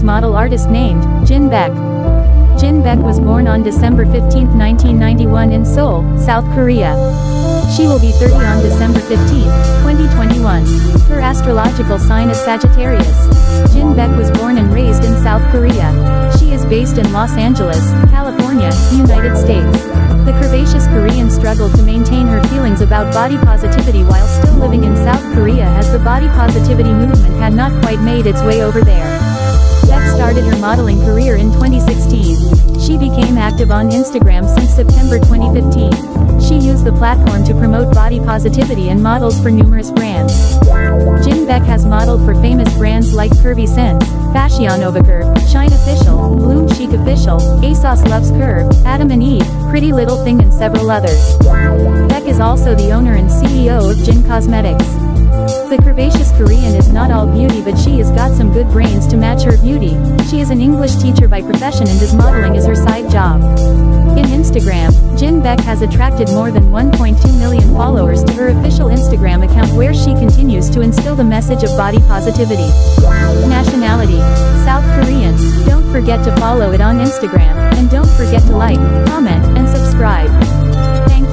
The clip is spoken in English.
Chinese model artist named Jin Baek. Jin Baek was born on December 15, 1991 in Seoul, South Korea. She will be 30 on December 15, 2021. Her astrological sign is Sagittarius. Jin Baek was born and raised in South Korea. She is based in Los Angeles, California, United States. The curvaceous Korean struggled to maintain feelings about body positivity while still living in South Korea as the body positivity movement had not quite made its way over there. Baek started her modeling career in 2016. She became active on Instagram since September 2015. She used the platform to promote body positivity and models for numerous brands. Jin Baek has modeled for famous brands like Curvy Sense, Fashion Nova Curve, Shine Official, BloomChic Official, ASOS Loves Curve, Adam and Eve, Pretty Little Thing and several others. Is also the owner and CEO of Jin Cosmetics. The curvaceous Korean is not all beauty but she has got some good brains to match her beauty. She is an English teacher by profession and does modeling as her side job. In Instagram, Jin Baek has attracted more than 1.2 million followers to her official Instagram account where she continues to instill the message of body positivity. Nationality, South Korean. Don't forget to follow it on Instagram, and don't forget to like, comment, and subscribe. Thank.